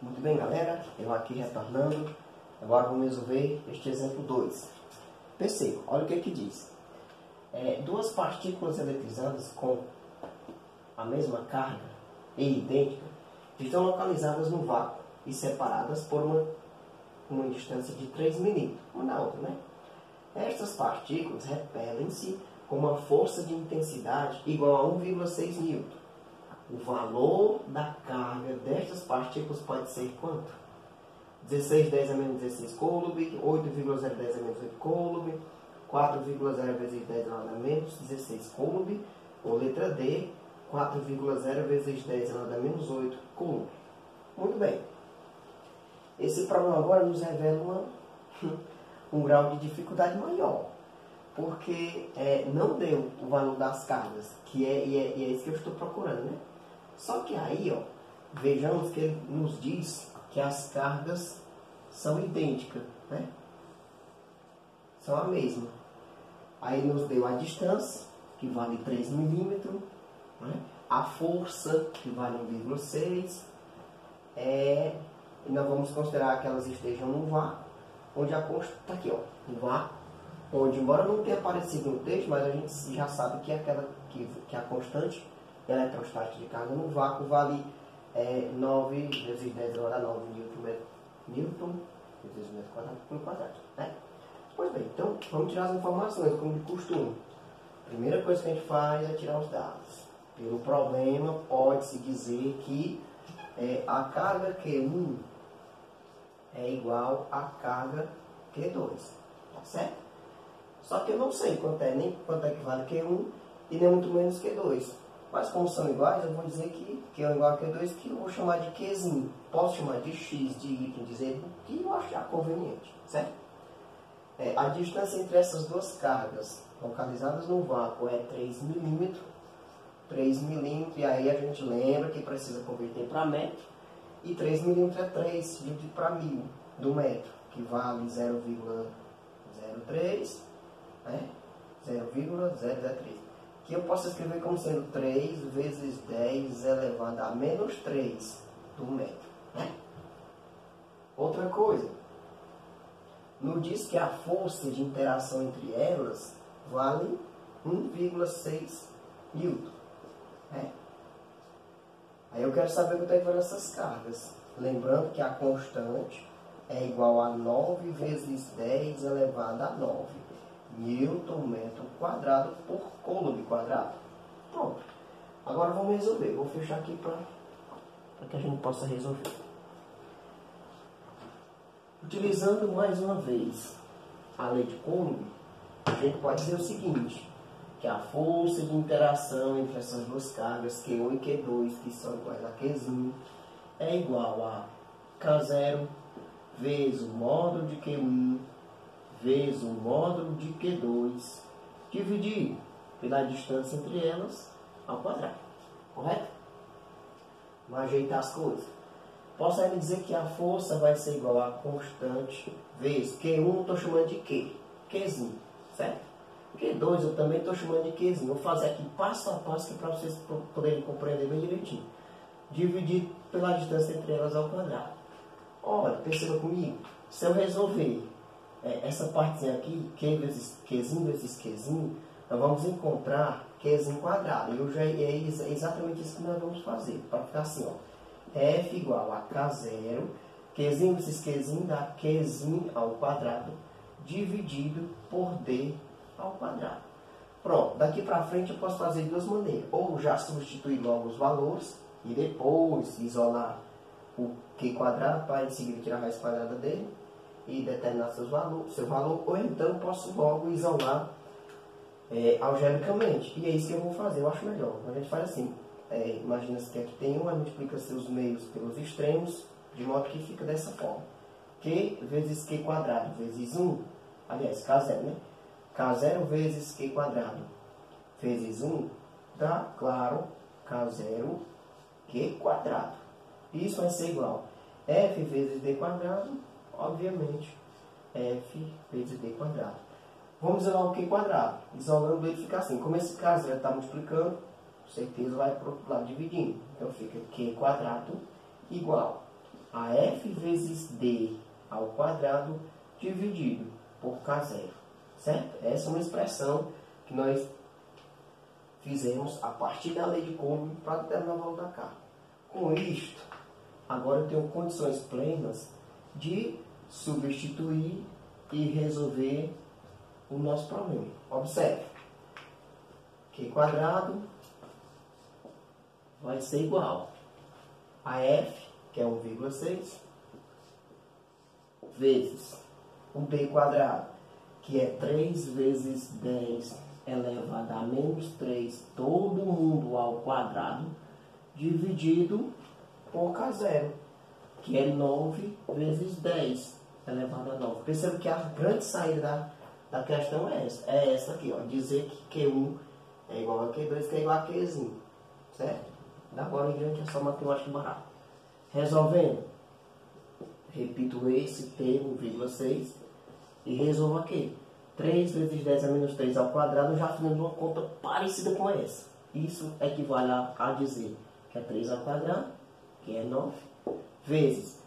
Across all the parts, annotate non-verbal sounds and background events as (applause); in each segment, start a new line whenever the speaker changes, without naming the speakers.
Muito bem, galera. Eu aqui retornando. Agora vamos resolver este exemplo 2. Perceba, olha o que que diz. É, duas partículas eletrizadas com a mesma carga e idêntica estão localizadas no vácuo e separadas por uma, uma distância de 3 milímetros, uma da outra, né? Estas partículas repelem-se com uma força de intensidade igual a 1,6 newton. O valor da carga destas partículas pode ser quanto? 1610 a menos 16 coulomb, 8,010 a menos 8 coulomb, 4,0 vezes 10 elevado a menos 16 coulomb, ou letra D, 4,0 vezes 10 elevado a menos 8 coulomb. Muito bem. Esse problema agora nos revela uma, (laughs) um grau de dificuldade maior, porque é, não deu o valor das cargas, que é, e é, e é isso que eu estou procurando, né? Só que aí, ó, vejamos que ele nos diz que as cargas são idênticas, né? São a mesma. Aí nos deu a distância, que vale 3 milímetros, né? a força, que vale 1,6, é, e nós vamos considerar que elas estejam no vácuo, onde a constante está aqui, ó, no vácuo, onde, embora não tenha aparecido no texto, mas a gente já sabe que, é aquela, que, que a constante eletrostática de carga no vácuo vale é, 9 vezes 10 elevado a 9 Newton, Newton vezes metro quadrado por quadrado. Né? Pois bem, então vamos tirar as informações, como de costume. Primeira coisa que a gente faz é tirar os dados. Pelo problema, pode-se dizer que é, a carga Q1 é igual à carga Q2. Tá certo? Só que eu não sei quanto é, nem quanto é que vale Q1 e nem muito menos Q2. Mas como são iguais, eu vou dizer que Q é igual a Q2, que eu vou chamar de Qzinho. Posso chamar de X, de Y, de Z, que eu achar conveniente, certo? É, a distância entre essas duas cargas localizadas no vácuo é 3 milímetros. 3 milímetros, e aí a gente lembra que precisa converter para metro. E 3 milímetros é 3 dividido para mil do metro, que vale 0,03, né? 0,003 que eu posso escrever como sendo 3 vezes 10 elevado a menos 3 do metro. Né? Outra coisa, nos diz que a força de interação entre elas vale 1,6 newton. Né? Aí eu quero saber quanto é que vale essas cargas. Lembrando que a constante é igual a 9 vezes 10 elevado a 9 Newton metro quadrado por coulomb quadrado. Pronto. Agora vamos resolver. Vou fechar aqui para que a gente possa resolver. Utilizando mais uma vez a lei de Coulomb, a gente pode dizer o seguinte, que a força de interação entre essas duas cargas, Q1 e Q2, que são iguais a Qzinho, é igual a K0 vezes o módulo de Q1 vezes o módulo de Q2 dividido pela distância entre elas ao quadrado. Correto? Vamos ajeitar as coisas. Posso ainda dizer que a força vai ser igual a constante vezes Q1 eu estou chamando de Q, Qzinho, certo? Q2 eu também estou chamando de Qzinho. Vou fazer aqui passo a passo para vocês poderem compreender bem direitinho. Dividir pela distância entre elas ao quadrado. Olha, perceba comigo. Se eu resolver é, essa partezinha aqui, Q vezes Qzinho vezes Qzinho, nós vamos encontrar Qzinho quadrado. E já, é exatamente isso que nós vamos fazer. Para ficar assim, ó. F igual a K0, Qzinho vezes Qzinho dá Qzinho ao quadrado, dividido por D ao quadrado. Pronto, daqui para frente eu posso fazer de duas maneiras. Ou já substituir logo os valores e depois isolar o Q quadrado para em seguida tirar a raiz quadrada dele e determinar seus valor, seu valor, ou então posso logo isolar é, algebricamente. E é isso que eu vou fazer, eu acho melhor. A gente faz assim, é, imagina-se que aqui tem 1, multiplica seus meios pelos extremos, de modo que fica dessa forma. Q vezes Q quadrado vezes 1, aliás, K0, né? K0 vezes Q quadrado vezes 1 dá, claro, K0 Q quadrado. Isso vai ser igual F vezes D quadrado obviamente, f vezes d quadrado. Vamos isolar o q quadrado. Isolando ele fica assim. Como esse caso já está multiplicando, certeza vai para o outro lado dividindo. Então fica q quadrado igual a f vezes d ao quadrado dividido por k0. Certo? Essa é uma expressão que nós fizemos a partir da lei de Coulomb para determinar o valor da carga. Com isto, agora eu tenho condições plenas de substituir e resolver o nosso problema. Observe. Q quadrado vai ser igual a F, que é 1,6, vezes o B quadrado, que é 3 vezes 10 elevado a menos 3, todo mundo ao quadrado, dividido por K0, que é 9 vezes 10 elevado a 9. Perceba que a grande saída da, da questão é essa. É essa aqui, ó, dizer que Q1 é igual a Q2, que é igual a Qzinho. Certo? Da agora em diante é só matemática barata. Resolvendo, repito esse termo, vírgula 6, e resolvo aqui. 3 vezes 10 a menos 3 ao quadrado, já fazendo uma conta parecida com essa. Isso equivale a, a dizer que é 3 ao quadrado, que é 9, vezes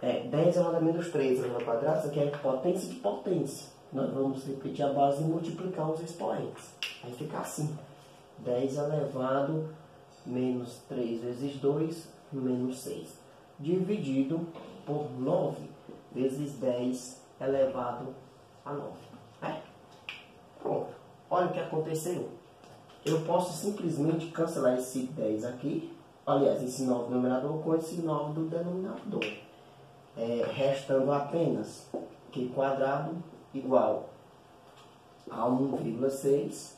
é, 10 elevado a menos 3 elevado ao quadrado, isso aqui é potência de potência. Nós vamos repetir a base e multiplicar os expoentes. Aí fica assim. 10 elevado menos 3 vezes 2, menos 6. Dividido por 9 vezes 10 elevado a 9. É? Pronto. Olha o que aconteceu. Eu posso simplesmente cancelar esse 10 aqui. Aliás, esse 9 do numerador com esse 9 do denominador. É, restando apenas q quadrado igual a 1,6.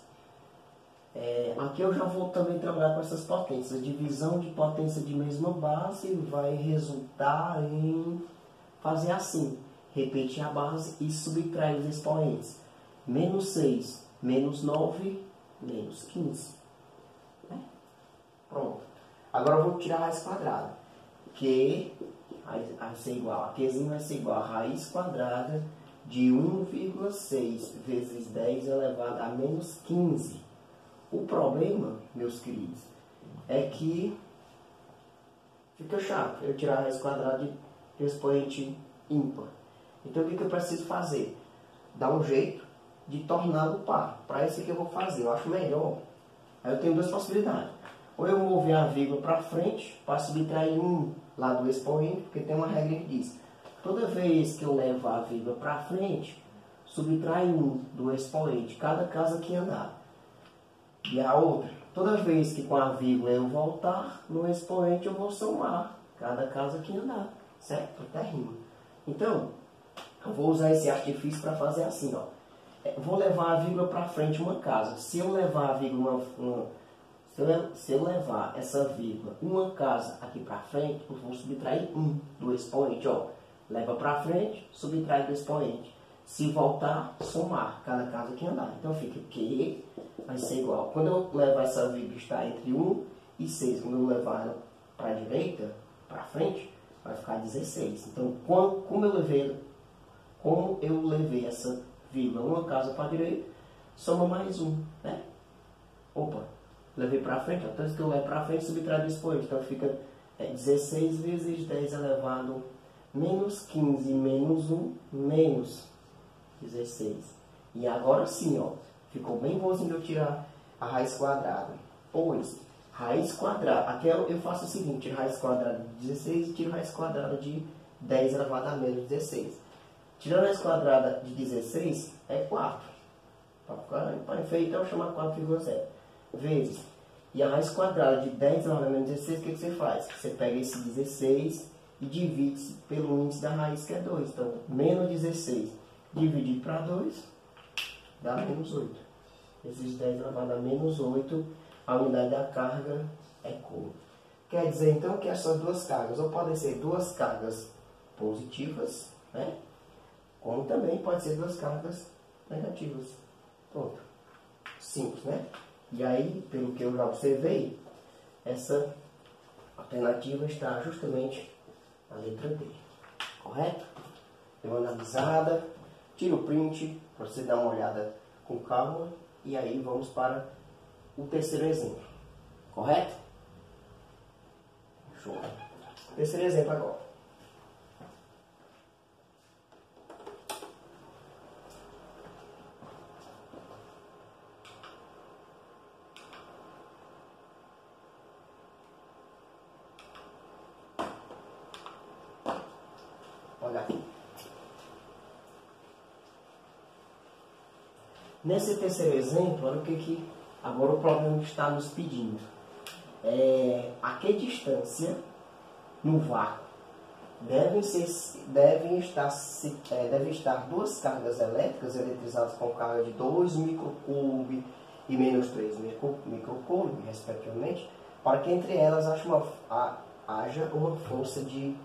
É, aqui eu já vou também trabalhar com essas potências. Divisão de potência de mesma base vai resultar em fazer assim repetir a base e subtrair os expoentes. Menos 6, menos 9, menos 15. Né? Pronto. Agora eu vou tirar a raiz quadrada. Vai ser igual, a Qzinho vai ser igual a raiz quadrada de 1,6 vezes 10 elevado a menos 15. O problema, meus queridos, é que fica chato eu tirar a raiz quadrada de expoente ímpar. Então o que, eu preciso fazer? Dar um jeito de torná-lo par. Para isso que eu vou fazer, eu acho melhor. Aí eu tenho duas possibilidades. Ou eu mover a vírgula para frente para subtrair um lá do expoente, porque tem uma regra que diz toda vez que eu levar a vírgula para frente, subtrai um do expoente, cada casa que andar. E a outra, toda vez que com a vírgula eu voltar no expoente, eu vou somar cada casa que andar, certo? Até rima. Então, eu vou usar esse artifício para fazer assim, ó. É, vou levar a vírgula para frente uma casa. Se eu levar a vírgula uma, uma se, eu, se eu levar essa vírgula uma casa aqui para frente, eu vou subtrair um do expoente, ó. Leva para frente, subtrai do expoente. Se voltar, somar cada casa que andar. Então fica que vai ser igual. Quando eu levar essa vírgula está entre 1 e 6, quando eu levar ela para a direita, para frente, vai ficar 16. Então, como eu levei como eu levei essa vírgula uma casa para a direita, soma mais um, né? Opa, levei para frente, então que eu levo para frente, subtrai do expoente, então fica é, 16 vezes 10 elevado menos 15 menos 1 menos 16. E agora sim, ó, ficou bem bonzinho eu tirar a raiz quadrada. Pois, raiz quadrada, aqui eu, eu faço o seguinte, raiz quadrada de 16 e tiro raiz quadrada de 10 elevado a menos 16. Tirando a raiz quadrada de 16, é 4. Para enfeitar, eu chamo 4,0. Vezes. E a raiz quadrada de 10 elevado a menos 16, o que, que você faz? Você pega esse 16 e divide pelo índice da raiz, que é 2. Então, menos 16 dividido para 2 dá menos 8. Esses 10 elevado a menos 8, a unidade da carga é Coulomb. Quer dizer, então, que essas duas cargas, ou podem ser duas cargas positivas, né? Como também pode ser duas cargas negativas. Pronto. Simples, né? E aí, pelo que eu já observei, essa alternativa está justamente na letra D. Correto? Deu uma analisada, tira o print para você dar uma olhada com calma e aí vamos para o terceiro exemplo. Correto? Show. Terceiro exemplo agora. Olha aqui. Nesse terceiro exemplo, olha o que, que agora o problema está nos pedindo. É, a que distância no vácuo devem, ser, devem, estar, é, devem estar duas cargas elétricas eletrizadas com carga de 2 microcoulomb e menos 3 microcoulomb, respectivamente, para que entre elas haja uma, haja uma força de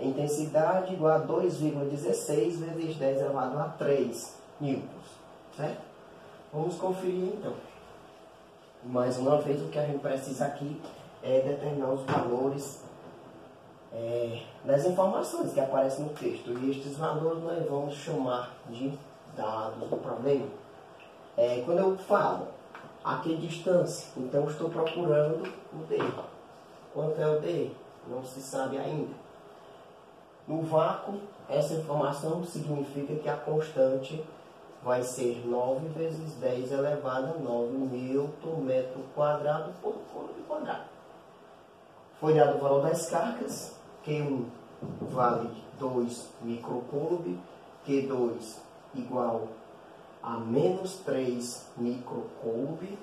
intensidade igual a 2,16 vezes 10 elevado a 3 newtons. Certo? Vamos conferir então. Mais uma vez, o que a gente precisa aqui é determinar os valores é, das informações que aparecem no texto. E estes valores nós vamos chamar de dados do problema. É, quando eu falo a que distância, então estou procurando o D. Quanto é o D? Não se sabe ainda. No vácuo, essa informação significa que a constante vai ser 9 vezes 10 elevado a 9 newton metro quadrado por coulomb quadrado. Foi dado o valor das cargas, Q1 vale 2 microcoulomb, Q2 igual a menos 3 microcoulomb,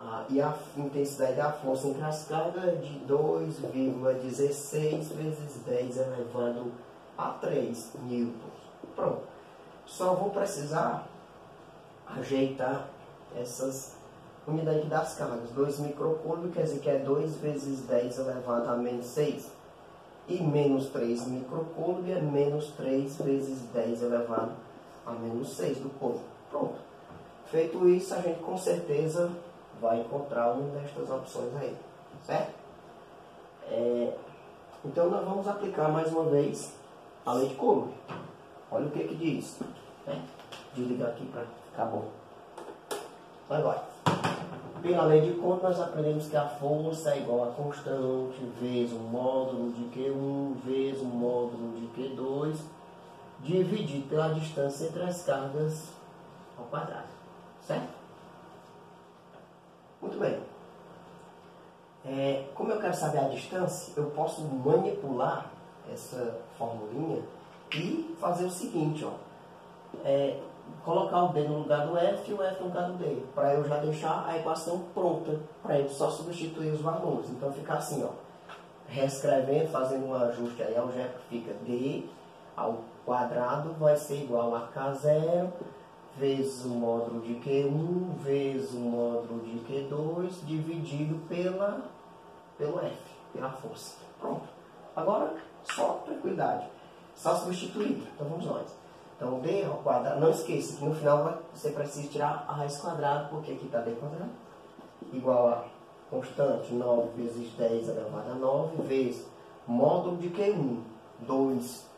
ah, e a intensidade da força entre as cargas de 2,16 vezes 10 elevado a 3 newtons. Pronto. Só vou precisar ajeitar essas unidades das cargas. 2 microcoulomb quer dizer que é 2 vezes 10 elevado a menos 6. E menos 3 microcoulomb é menos 3 vezes 10 elevado a menos 6 do coulomb. Pronto. Feito isso, a gente com certeza vai encontrar uma destas opções aí, certo? É, então nós vamos aplicar mais uma vez a lei de Coulomb. Olha o que que diz. Né? Desligar aqui para ficar bom. Vai, vai. Pela lei de Coulomb nós aprendemos que a força é igual a constante vezes o módulo de Q1 vezes o módulo de Q2 dividido pela distância entre as cargas ao quadrado. Certo? Muito bem. É, como eu quero saber a distância, eu posso manipular essa formulinha e fazer o seguinte, ó. É, colocar o D no lugar do F e o F no lugar do D, para eu já deixar a equação pronta, para eu só substituir os valores. Então fica assim, ó, reescrevendo, fazendo um ajuste aí algébrico, fica D ao quadrado vai ser igual a K0 vezes o módulo de Q1 vezes o módulo de Q2 dividido pela, pelo F, pela força. Pronto. Agora, só tranquilidade. Só substituir. Então vamos nós. Então D ao quadrado, não esqueça que no final você precisa tirar a raiz quadrada, porque aqui está D quadrado, igual a constante 9 vezes 10 elevado a 9 vezes módulo de Q1, 2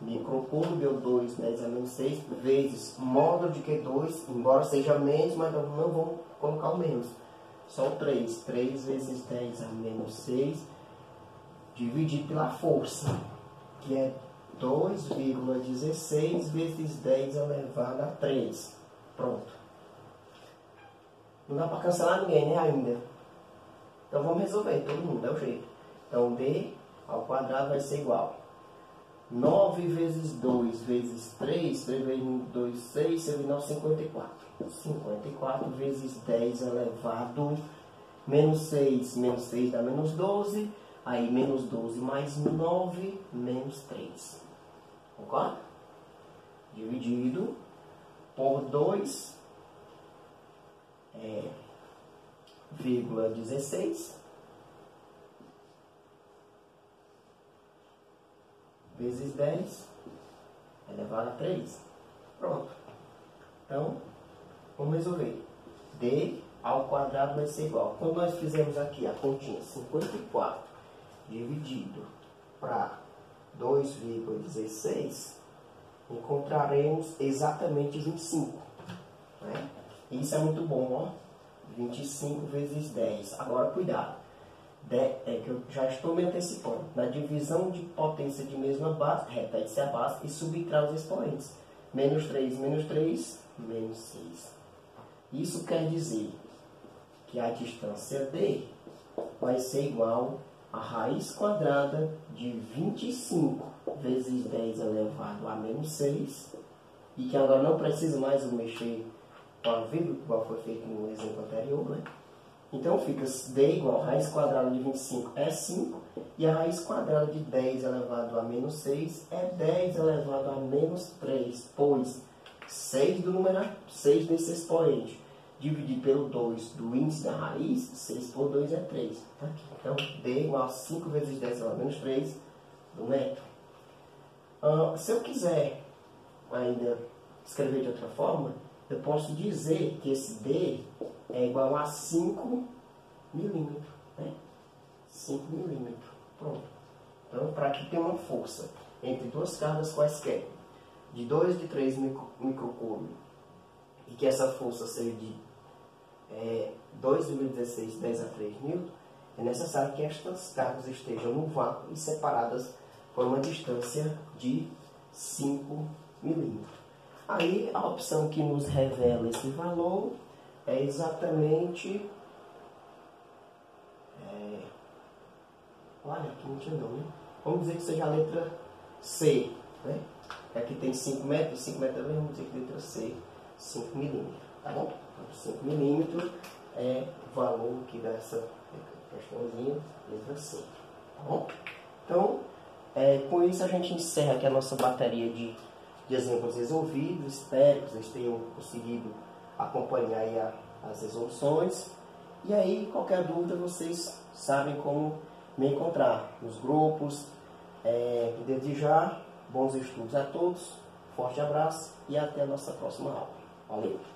microcoulomb ou 2, 10 a menos 6, vezes módulo de Q2, embora seja menos, mas não vamos colocar o menos. Só 3. 3 vezes 10 a menos 6, dividido pela força, que é 2,16 vezes 10 elevado a 3. Pronto. Não dá para cancelar ninguém, né, ainda. Então vamos resolver, todo mundo, é o jeito. Então D ao quadrado vai ser igual 9 vezes 2 vezes 3, 3 vezes 2, 6, 6 9, 54. 54 vezes 10 elevado, menos 6, menos 6 dá menos 12, aí menos 12 mais 9, menos 3. Concorda? Dividido por 2, é, vírgula 16, vezes 10 elevado a 3. Pronto. Então, vamos resolver. D ao quadrado vai ser igual. Quando nós fizemos aqui a continha 54 dividido para 2,16, encontraremos exatamente 25. Né? Isso é muito bom, ó. 25 vezes 10. Agora, cuidado de, é que eu já estou me antecipando, na divisão de potência de mesma base, repete-se a base e subtrai os expoentes. Menos 3, menos 3, menos 6. Isso quer dizer que a distância D vai ser igual a raiz quadrada de 25 vezes 10 elevado a menos 6, e que agora não precisa mais mexer para o vírgula, igual foi feito no exemplo anterior, né? Então fica d igual a raiz quadrada de 25 é 5, e a raiz quadrada de 10 elevado a menos 6 é 10 elevado a menos 3, pois 6 do número 6 desse expoente dividido pelo 2 do índice da raiz, 6 por 2 é 3. Tá aqui. Então, D igual a 5 vezes 10 elevado a menos 3 do metro. Uh, se eu quiser ainda escrever de outra forma, eu posso dizer que esse D é igual a 5 milímetros. Né? 5 milímetros. Pronto. Então, para que tenha uma força entre duas cargas quaisquer, de 2 de 3 microcúbios, e que essa força seja de é, 2,16 10 a 3 newton, é necessário que estas cargas estejam no vácuo e separadas por uma distância de 5 milímetros. Aí a opção que nos revela esse valor é exatamente. É, olha, aqui não tinha não, né? Vamos dizer que seja a letra C, né? Aqui tem 5 metros, 5 metros também, vamos dizer que letra C, 5 milímetros, tá bom? 5 milímetros é o valor aqui dessa questãozinha, letra C, tá bom? Então, é, com isso a gente encerra aqui a nossa bateria de, de exemplos resolvidos. Espero que vocês tenham conseguido acompanhar a, as resoluções. E aí, qualquer dúvida, vocês sabem como me encontrar nos grupos. É, desde já, bons estudos a todos, forte abraço e até a nossa próxima aula. Valeu!